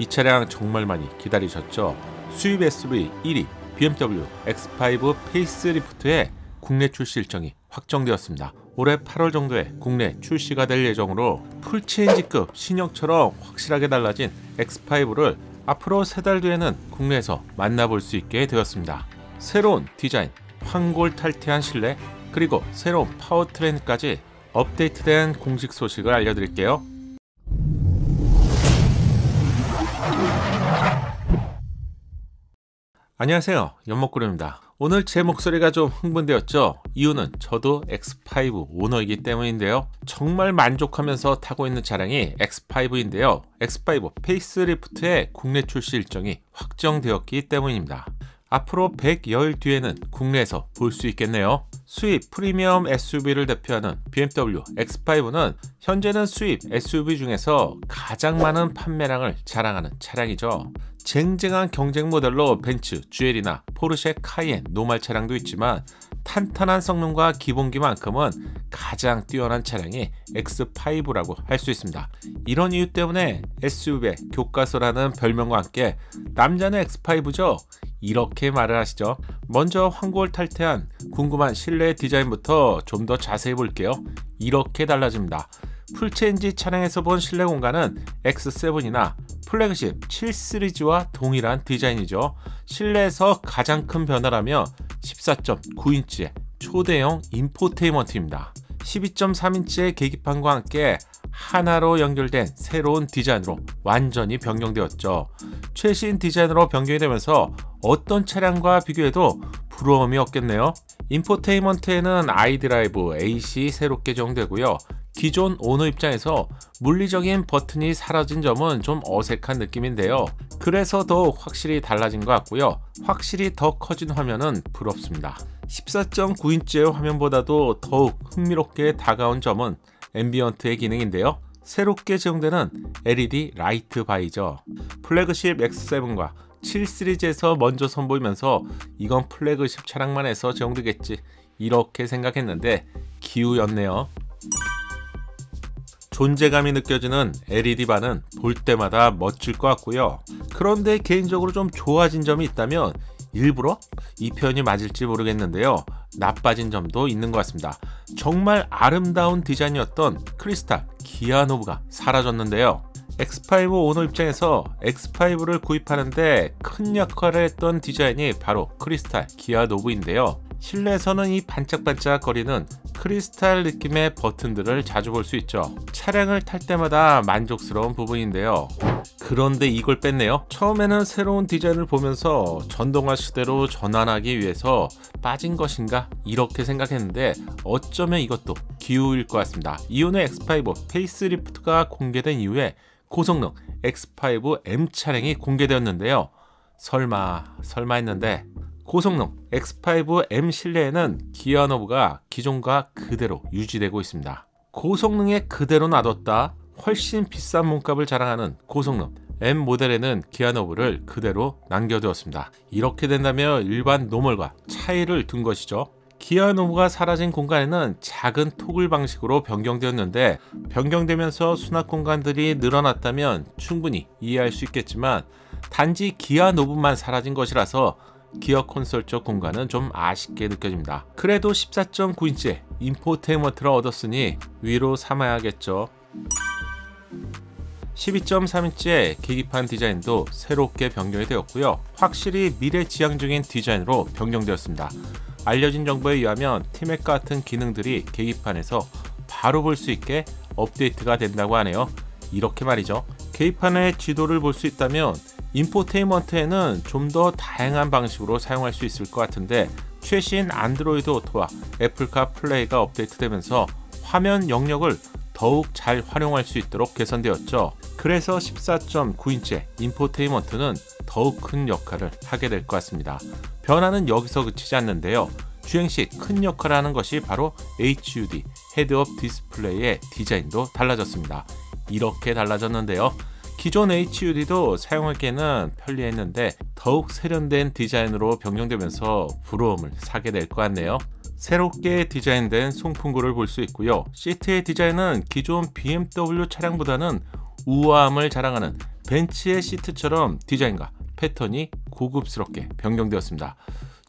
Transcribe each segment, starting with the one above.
이 차량 정말 많이 기다리셨죠? 수입 SUV 1위 BMW X5 페이스리프트의 국내 출시 일정이 확정되었습니다. 올해 8월 정도에 국내 출시가 될 예정으로 풀체인지급 신형처럼 확실하게 달라진 X5를 앞으로 세 달 뒤에는 국내에서 만나볼 수 있게 되었습니다. 새로운 디자인, 환골탈태한 실내, 그리고 새로운 파워트레인까지 업데이트된 공식 소식을 알려드릴게요. 안녕하세요. 연목구름입니다. 오늘 제 목소리가 좀 흥분되었죠? 이유는 저도 X5 오너이기 때문인데요. 정말 만족하면서 타고 있는 차량이 X5인데요. X5 facelift의 국내 출시 일정이 확정되었기 때문입니다 앞으로 100여일 뒤에는 국내에서 볼 수 있겠네요 수입 프리미엄 SUV를 대표하는 BMW X5는 현재는 수입 SUV 중에서 가장 많은 판매량을 자랑하는 차량이죠. 쟁쟁한 경쟁 모델로 벤츠 GLE나 포르쉐 카이엔, 볼보 차량도 있지만 탄탄한 성능과 기본기만큼은 가장 뛰어난 차량이 X5라고 할 수 있습니다. 이런 이유 때문에 SUV의 교과서라는 별명과 함께 남자는 X5죠. 이렇게 말을 하시죠. 먼저 환골탈태한 궁금한 실내 디자인부터 좀 더 자세히 볼게요. 이렇게 달라집니다. full change 차량에서 본 실내 공간은 X7이나 플래그십 7 시리즈와 동일한 디자인이죠. 실내에서 가장 큰 변화라면 14.9인치의 초대형 infotainment입니다. 12.3인치의 계기판과 함께 하나로 연결된 새로운 디자인으로 완전히 변경되었죠. 최신 디자인으로 변경이 되면서 어떤 차량과 비교해도 부러움이 없겠네요. 인포테인먼트에는 아이드라이브 AC 새롭게 적용되고요. 기존 오너 입장에서 물리적인 버튼이 사라진 점은 좀 어색한 느낌인데요. 그래서 더욱 확실히 달라진 것 같고요. 확실히 더 커진 화면은 부럽습니다. 14.9인치의 화면보다도 더욱 흥미롭게 다가온 점은 ambient의 기능인데요. 새롭게 제공되는 LED light bar이죠. flagship X7과 7 시리즈에서 먼저 선보이면서 이건 플래그십 차량만 해서 제공되겠지 이렇게 생각했는데 기우였네요. 존재감이 느껴지는 LED바는 볼 때마다 멋질 것 같고요. 그런데 개인적으로 좀 좋아진 점이 있다면 일부러 이 표현이 맞을지 모르겠는데요. 나빠진 점도 있는 것 같습니다. 정말 아름다운 디자인이었던 크리스탈 기아노브가 사라졌는데요. X5 오너 입장에서 X5를 구입하는데 큰 역할을 했던 디자인이 바로 크리스탈 기아노브인데요. 실내에서는 이 반짝반짝 거리는 크리스탈 느낌의 버튼들을 자주 볼 수 있죠. 차량을 탈 때마다 만족스러운 부분인데요. 그런데 이걸 뺐네요. 처음에는 새로운 디자인을 보면서 전동화 시대로 전환하기 위해서 빠진 것인가 이렇게 생각했는데 어쩌면 이것도 기우일 것 같습니다. 이번에 X5 facelift가 공개된 이후에 고성능 X5M 차량이 공개되었는데요. 설마 설마 했는데 고성능 X5M 실내에는 기어 knob가 기존과 그대로 유지되고 있습니다. 고성능에 그대로 놔뒀다 훨씬 비싼 몸값을 자랑하는 고성능 M 모델에는 기어 knob를 그대로 남겨두었습니다. 이렇게 된다면 일반 normal과 차이를 둔 것이죠. 기어 knob가 사라진 공간에는 작은 toggle 방식으로 변경되었는데 변경되면서 수납 공간들이 늘어났다면 충분히 이해할 수 있겠지만 단지 기아 노브만 사라진 것이라서 기어 콘솔 쪽 공간은 좀 아쉽게 느껴집니다. 그래도 14.9인치의 인포테인먼트를 얻었으니 위로 삼아야겠죠. 12.3인치의 계기판 디자인도 새롭게 변경이 되었고요. 확실히 미래지향적인 디자인으로 변경되었습니다. 알려진 정보에 의하면 티맥 같은 기능들이 계기판에서 바로 볼 수 있게 업데이트가 된다고 하네요. 이렇게 말이죠. 계기판의 지도를 볼 수 있다면 infotainment에는 좀 더 다양한 방식으로 사용할 수 있을 것 같은데 최신 Android Auto와 Apple CarPlay가 업데이트되면서 화면 영역을 더욱 잘 활용할 수 있도록 개선되었죠. 그래서 14.9인치의 infotainment는 더욱 큰 역할을 하게 될 것 같습니다. 변화는 여기서 그치지 않는데요. 주행 시 큰 역할을 하는 것이 바로 HUD, head-up display의 디자인도 달라졌습니다. 이렇게 달라졌는데요. 기존 HUD도 사용하기에는 편리했는데 더욱 세련된 디자인으로 변경되면서 부러움을 사게 될 것 같네요. 새롭게 디자인된 송풍구를 볼 수 있고요. 시트의 디자인은 기존 BMW 차량보다는 우아함을 자랑하는 벤츠의 시트처럼 디자인과 패턴이 고급스럽게 변경되었습니다.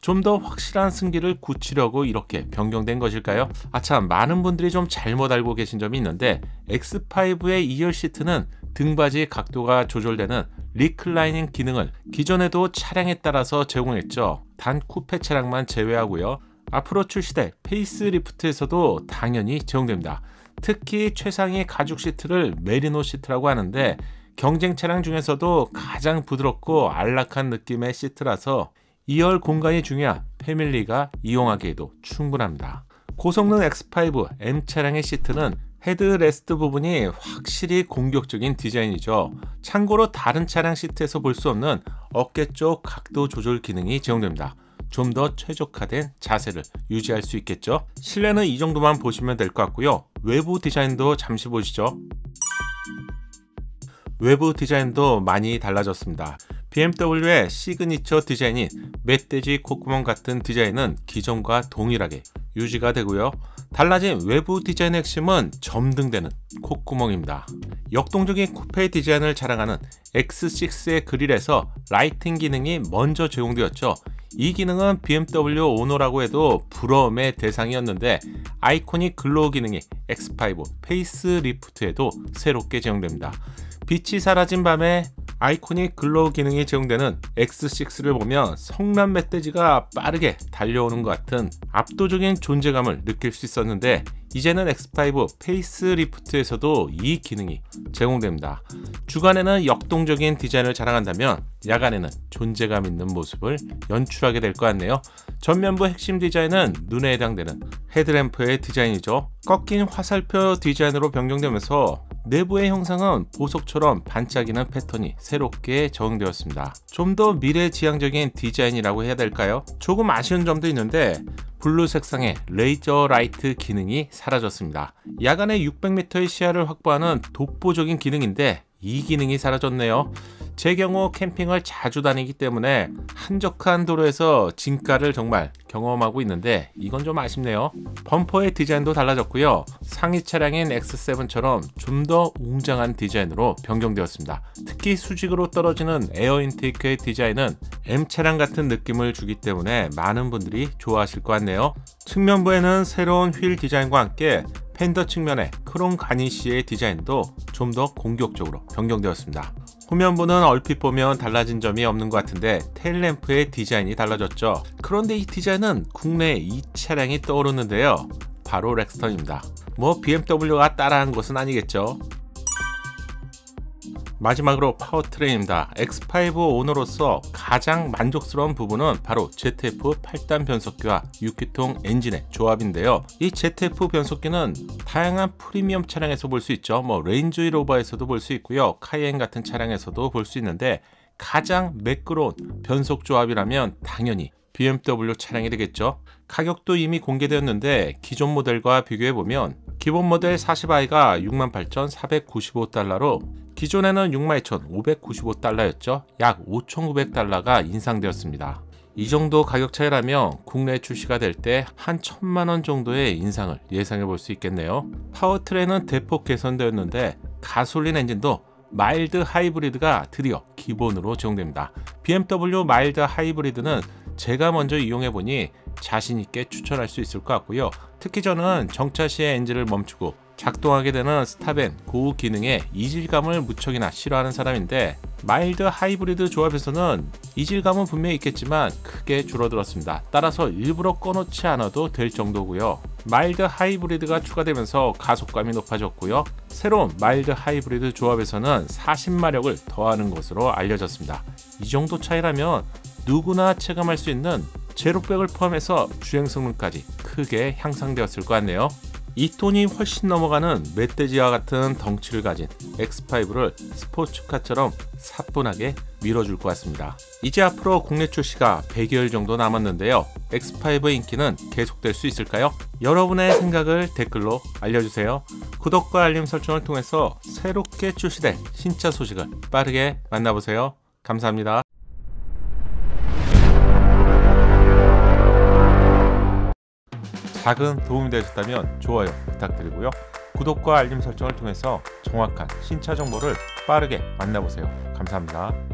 좀 더 확실한 승기를 굳히려고 이렇게 변경된 것일까요? 아참 많은 분들이 좀 잘못 알고 계신 점이 있는데 X5의 2열 시트는 등받이 각도가 조절되는 reclining 기능을 기존에도 차량에 따라서 제공했죠. 단 쿠페 차량만 제외하고요. 앞으로 출시될 facelift에서도 당연히 제공됩니다. 특히 최상위 가죽 시트를 메리노 시트라고 하는데 경쟁 차량 중에서도 가장 부드럽고 안락한 느낌의 시트라서 2열 공간이 중요한 패밀리가 이용하기에도 충분합니다. 고성능 X5 M 차량의 시트는 헤드레스트 부분이 확실히 공격적인 디자인이죠. 참고로 다른 차량 시트에서 볼 수 없는 어깨 쪽 각도 조절 기능이 제공됩니다. 좀 더 최적화된 자세를 유지할 수 있겠죠. 실내는 이 정도만 보시면 될 것 같고요. 외부 디자인도 잠시 보시죠. 외부 디자인도 많이 달라졌습니다. BMW의 signature 디자인인 멧돼지 콧구멍 같은 디자인은 기존과 동일하게 유지가 되고요. 달라진 외부 디자인의 핵심은 점등되는 콧구멍입니다. 역동적인 쿠페 디자인을 자랑하는 X6의 그릴에서 lighting 기능이 먼저 제공되었죠. 이 기능은 BMW 오너라고 해도 부러움의 대상이었는데 Iconic Glow 기능이 X5 facelift에도 새롭게 제공됩니다. 빛이 사라진 밤에 Iconic Glow 기능이 제공되는 X6를 보면 성난 멧돼지가 빠르게 달려오는 것 같은 압도적인 존재감을 느낄 수 있었는데 이제는 X5 facelift에서도 이 기능이 제공됩니다. 주간에는 역동적인 디자인을 자랑한다면 야간에는 존재감 있는 모습을 연출하게 될 것 같네요. 전면부 핵심 디자인은 눈에 해당되는 헤드램프의 디자인이죠. 꺾인 화살표 디자인으로 변경되면서 내부의 형상은 보석처럼 반짝이는 패턴이 새롭게 적용되었습니다. 좀 더 미래지향적인 디자인이라고 해야 될까요? 조금 아쉬운 점도 있는데 블루 색상의 레이저 라이트 기능이 사라졌습니다. 야간에 600m의 시야를 확보하는 독보적인 기능인데 이 기능이 사라졌네요. 제 경우 캠핑을 자주 다니기 때문에 한적한 도로에서 진가를 정말 경험하고 있는데 이건 좀 아쉽네요. 범퍼의 디자인도 달라졌고요. 상위 차량인 X7처럼 좀 더 웅장한 디자인으로 변경되었습니다. 특히 수직으로 떨어지는 air intake의 디자인은 M 차량 같은 느낌을 주기 때문에 많은 분들이 좋아하실 것 같네요. 측면부에는 새로운 휠 디자인과 함께 펜더 측면의 크롬 garnish의 디자인도 좀 더 공격적으로 변경되었습니다. 후면부는 얼핏 보면 달라진 점이 없는 것 같은데 tail lamp의 디자인이 달라졌죠. 그런데 이 디자인은 국내에 이 차량이 떠오르는데요. 바로 렉스턴입니다. 뭐 BMW가 따라한 것은 아니겠죠. 마지막으로 powertrain입니다. X5 오너로서 가장 만족스러운 부분은 바로 ZF 8단 변속기와 6기통 엔진의 조합인데요. 이 ZF 변속기는 다양한 프리미엄 차량에서 볼 수 있죠. 뭐 레인지 로버에서도 볼 수 있고요. 카이엔 같은 차량에서도 볼 수 있는데 가장 매끄러운 변속 조합이라면 당연히 BMW 차량이 되겠죠. 가격도 이미 공개되었는데 기존 모델과 비교해보면 기본 모델 40i가 68,495달러로 기존에는 62,595달러였죠. 약 5,900달러가 인상되었습니다. 이 정도 가격 차이라면 국내 출시가 될 때 한 천만 원 정도의 인상을 예상해 볼 수 있겠네요. powertrain은 대폭 개선되었는데 가솔린 엔진도 mild hybrid가 드디어 기본으로 제공됩니다. BMW mild hybrid는 제가 먼저 이용해 보니 자신 있게 추천할 수 있을 것 같고요. 특히 저는 정차 시에 엔진을 멈추고 작동하게 되는 stop and go 기능에 이질감을 무척이나 싫어하는 사람인데 mild hybrid 조합에서는 이질감은 분명히 있겠지만 크게 줄어들었습니다. 따라서 일부러 꺼놓지 않아도 될 정도고요. mild hybrid가 추가되면서 가속감이 높아졌고요. 새로운 mild hybrid 조합에서는 40마력을 더하는 것으로 알려졌습니다. 이 정도 차이라면 누구나 체감할 수 있는 제로백을 포함해서 주행 성능까지 크게 향상되었을 것 같네요. 2톤이 훨씬 넘어가는 멧돼지와 같은 덩치를 가진 X5를 스포츠카처럼 사뿐하게 밀어줄 것 같습니다. 이제 앞으로 국내 출시가 100여일 정도 남았는데요. X5의 인기는 계속될 수 있을까요? 여러분의 생각을 댓글로 알려주세요. 구독과 알림 설정을 통해서 새롭게 출시될 신차 소식을 빠르게 만나보세요. 감사합니다. 작은 도움이 되셨다면 좋아요 부탁드리고요. 구독과 알림 설정을 통해서 정확한 신차 정보를 빠르게 만나보세요. 감사합니다.